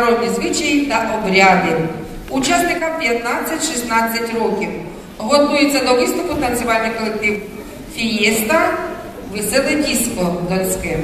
народні звичаї та обряди. Учасникам 15-16 років. Готується до виступу танцювальний колектив Фієста веселе діско Донське.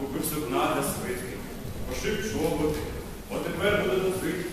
купив сукна для свитки, пошив чоботи, отепер буде носити.